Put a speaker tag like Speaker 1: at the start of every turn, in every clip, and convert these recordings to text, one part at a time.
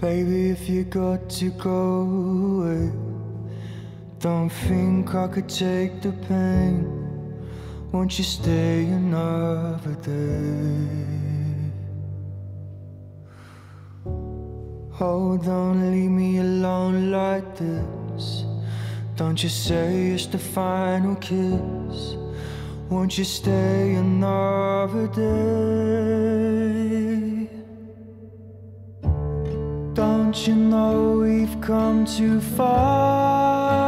Speaker 1: Baby, if you got to go away, don't think I could take the pain. Won't you stay another day? Oh, don't leave me alone like this. Don't you say it's the final kiss. Won't you stay another day? Don't you know we've come too far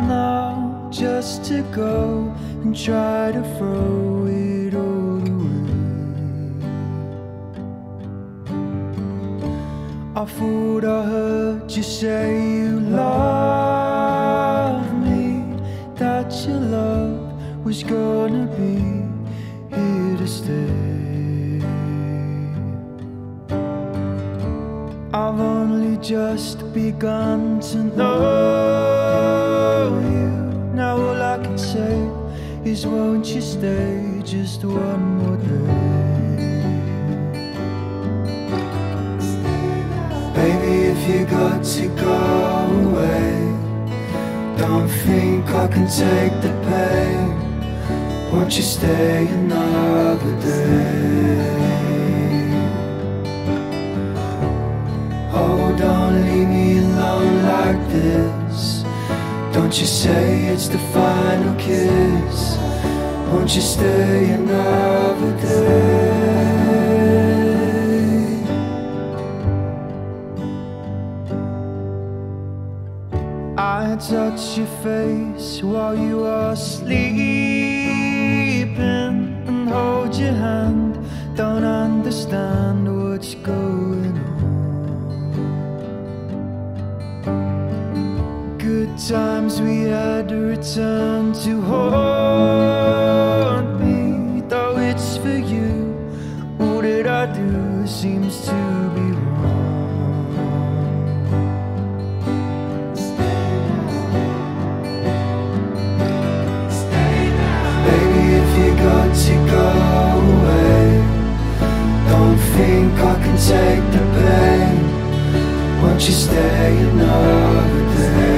Speaker 1: now just to go and try to throw it all away? I thought I heard you say you love just begun to know you. Now all I can say is, won't you stay just one more day? Baby, if you got to go away, don't think I can take the pain. Won't you stay another day? Don't you say it's the final kiss. Won't you stay another day? I touch your face while you are sleeping and hold your hand. Don't understand what's going times we had to return to haunt me, though it's for you. All that I do seems to be wrong. Stay now. Stay now. Baby, if you got to go away, don't think I can take the pain. Won't you stay another day?